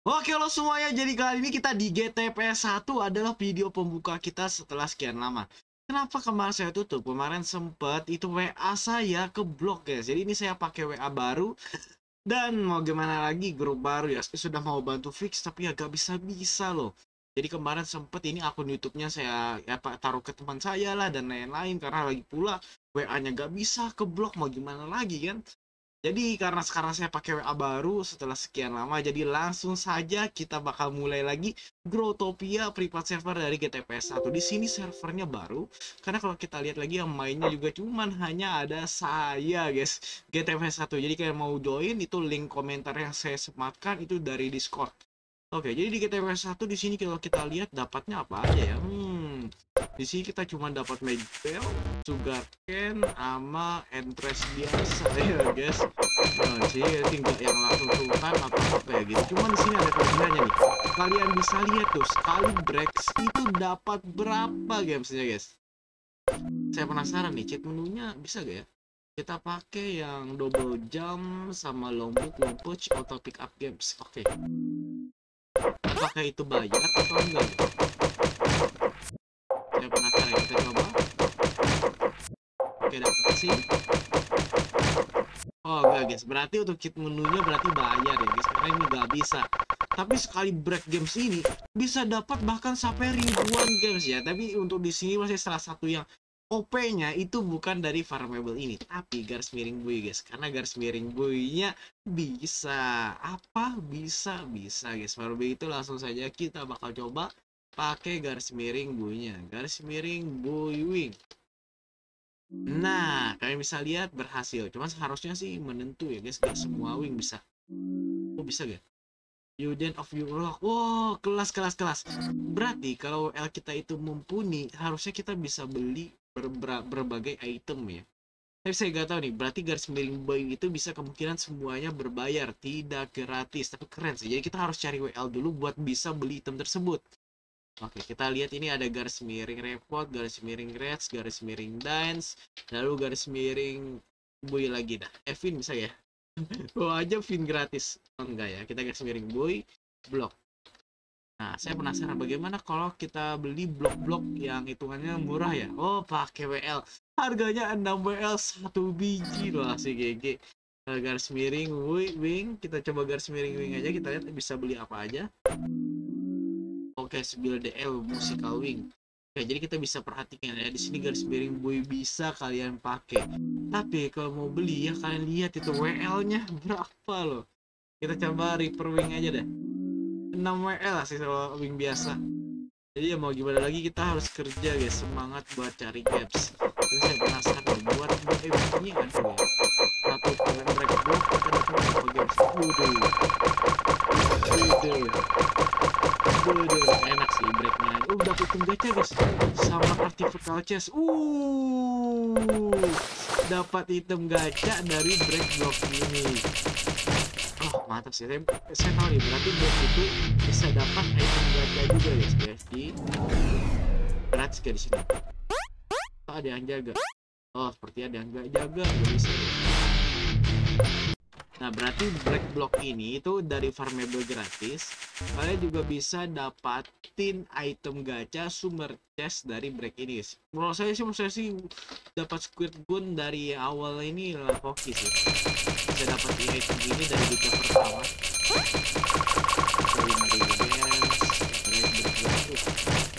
Oke lo semuanya, jadi kali ini kita di GTPS 1 adalah video pembuka kita setelah sekian lama. Kenapa kemarin saya tutup? Kemarin sempet itu WA saya ke blok guys. Jadi ini saya pakai WA baru dan mau gimana lagi grup baru ya. Saya sudah mau bantu fix tapi agak bisa-bisa loh. Jadi kemarin sempet ini akun YouTube-nya saya ya pak taruh ke teman saya lah dan lain-lain karena lagi pula WA-nya gak bisa ke blok mau gimana lagi kan. Jadi karena sekarang saya pakai WA baru setelah sekian lama, jadi langsung saja kita bakal mulai lagi Growtopia private server dari GTPS 1. Di sini servernya baru, karena kalau kita lihat lagi yang mainnya juga cuman hanya ada saya guys, GTPS 1. Jadi kayak mau join itu link komentar yang saya sematkan itu dari Discord. Oke, jadi di GTPS 1 di sini kalau kita lihat dapatnya apa aja ya? Hmm, di sini kita cuma dapat magic bell, sugar cane, ama entres biasa ya guys. Nah, sih tinggal yang langsung sultan atau apa ya gitu. Cuma di sini ada kelebihannya nih. Kalian bisa lihat tuh sekali breaks itu dapat berapa gamesnya guys. Saya penasaran nih, chat menunya bisa gak ya? Kita pakai yang double jump sama long boot, long push, auto pick up games. Oke. Apakah itu bayar atau enggak? Sih? Oh enggak guys berarti untuk kit menunya berarti bayar ya guys. Karena ini nggak bisa. Tapi sekali break games ini bisa dapat bahkan sampai ribuan games ya. Tapi untuk di sini masih salah satu yang OP-nya itu bukan dari farmable ini, tapi garis miring buoy guys. Karena garis miring buoy-nya bisa. Apa? Bisa, bisa guys. Farmable itu langsung saja kita bakal coba pakai garis miring buinya. Garis miring buoy wing nah kalian bisa lihat berhasil. Cuma seharusnya sih menentu ya guys. Gak semua wing bisa. Oh bisa gak? Uden of Europe wow kelas kelas kelas. Berarti kalau L kita itu mumpuni harusnya kita bisa beli ber berbagai item ya. Tapi saya gak tahu nih berarti garis miring boy itu bisa kemungkinan semuanya berbayar. Tidak gratis. Tapi keren sih. Jadi kita harus cari WL dulu buat bisa beli item tersebut Oke, kita lihat ini ada garis miring repot, garis miring reds, garis miring dance, lalu garis miring boy lagi dah. Fin bisa ya? Oh aja fin gratis. Oh, enggak ya, kita garis miring boy, blok. Nah, saya penasaran bagaimana kalau kita beli blok-blok yang hitungannya murah ya? Oh, pakai WL. Harganya 6 WL satu biji loh si GG. Uh, garis miring wing, kita coba garis miring wing aja, kita lihat bisa beli apa aja. Oke, okay, DL musical wing. Oke, jadi kita bisa perhatikan ya di sini garis miring boy bisa kalian pakai. Tapi kalau mau beli ya kalian lihat itu WL-nya berapa loh. Kita coba Reaper wing aja deh. 6 WL sih kalau wing biasa. Jadi ya mau gimana lagi kita harus kerja guys, semangat buat cari gaps. Tapi saya penasaran nih, buat eh ini kan ya. Satu kalian break block kita dapat berapa gaps. Waduh. Waduh, enak sih breaknya. Uh, dapet pun gacha guys. Sama artificial chest. Uh, dapat item gacha dari break block ini. Oh, mantap sih. Saya, saya tahu nih, berarti block itu bisa dapat item gacha juga guys, guys. Di gratis kayak di sini. Oh, ada yang jaga. Oh, seperti ada yang gak jaga. Gak bisa. Ya. Nah, berarti black block ini itu dari farmable gratis. Kalian juga bisa dapatin item gacha sumber chest dari break ini. Menurut saya sih, menurut saya sih dapat squid gun dari awal ini lah hoki sih. Bisa dapat item ini dari gacha pertama. Dari break Cari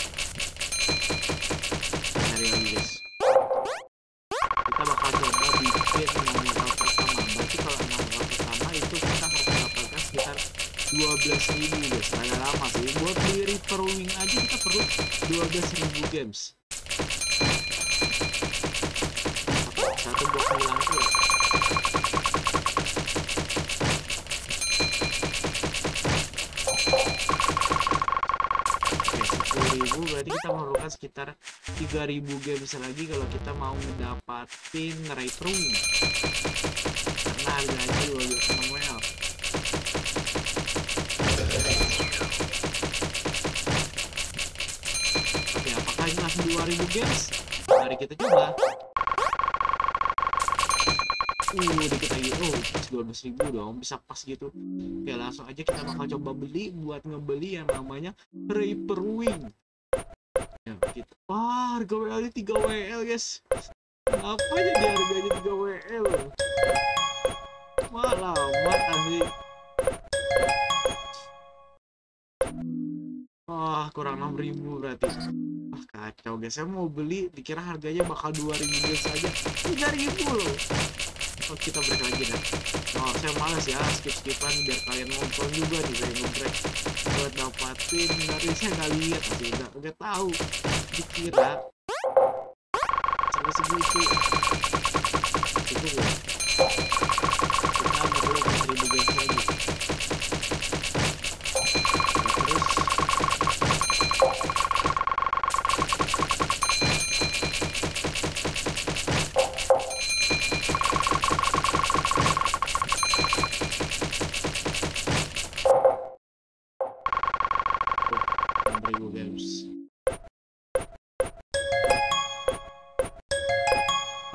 12 ribu guys agak lama sih. Buat beli Reaper Wing aja kita perlu 12 ribu games satu buat hilang tuh ribu. Berarti kita memerlukan sekitar 3000 games lagi kalau kita mau mendapatkan Reaper Wing. Karena harganya 26 WL 2000 games mari kita coba. Uh dikit lagi. Oh dua belas ribu dong. Bisa pas gitu. Oke langsung aja kita bakal coba beli buat ngebeli yang namanya Reaper Wing ya kita wah harga WL 3 WL guys. Apa jadi harganya 3 WL malah amat asli wah kurang 6000 berarti wah kacau. Guys saya mau beli dikira harganya bakal 2000 guys aja. 3000 loh. Oh, kita break lagi dah. Oh saya males ya skip skipan biar kalian nonton juga nih saya ngebrek buat dapatin dari saya nggak lihat tapi udah udah tahu. Dikira. Sampai segitu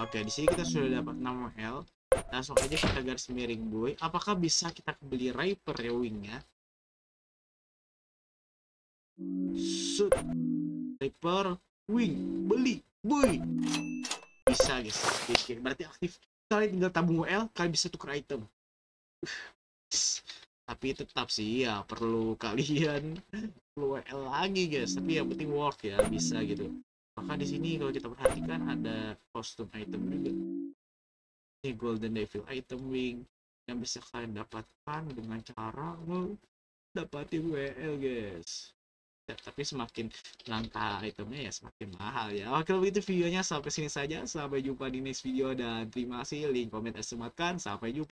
Oke, di sini kita sudah dapat 6 L. Langsung aja kita garis miring boy. Apakah bisa kita beli Riper ya wingnya? Shoot. Riper wing beli boy. Bisa guys. Oke, berarti aktif. Kalian tinggal tabung WL, kalian bisa tukar item. Tapi tetap sih ya perlu kalian perlu WL lagi guys. Tapi yang penting work ya bisa gitu maka di sini kalau kita perhatikan ada kostum item juga. Ini golden devil item wing yang bisa kalian dapatkan dengan cara dapatin WL guys. Ya, tapi semakin langka itemnya ya semakin mahal ya. Oke kalau begitu videonya sampai sini saja. Sampai jumpa di next video dan terima kasih. Link komen sematkan. Sampai jumpa